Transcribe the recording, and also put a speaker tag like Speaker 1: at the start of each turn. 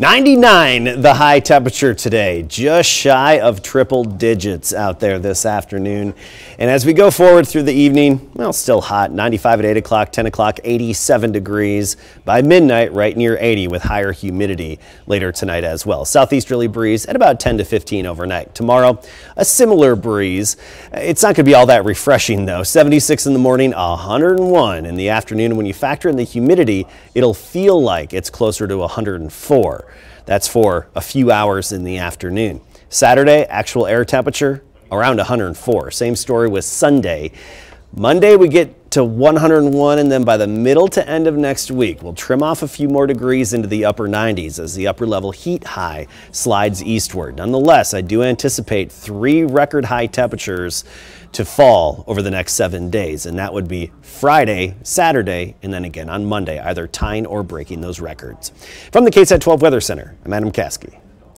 Speaker 1: 99 the high temperature today, just shy of triple digits out there this afternoon. And as we go forward through the evening, well, still hot, 95 at 8 o'clock, 10 o'clock, 87 degrees. By midnight, right near 80 with higher humidity later tonight as well. Southeasterly breeze at about 10 to 15 overnight. Tomorrow, a similar breeze. It's not going to be all that refreshing though. 76 in the morning, 101 in the afternoon. When you factor in the humidity, it'll feel like it's closer to 104. That's for a few hours in the afternoon. Saturday, actual air temperature around 104. Same story with Sunday. Monday, we get to 101, and then by the middle to end of next week, we'll trim off a few more degrees into the upper 90s as the upper level heat high slides eastward. Nonetheless, I do anticipate three record high temperatures to fall over the next seven days, and that would be Friday, Saturday, and then again on Monday, either tying or breaking those records. From the KSAT 12 Weather Center, I'm Adam Caskey.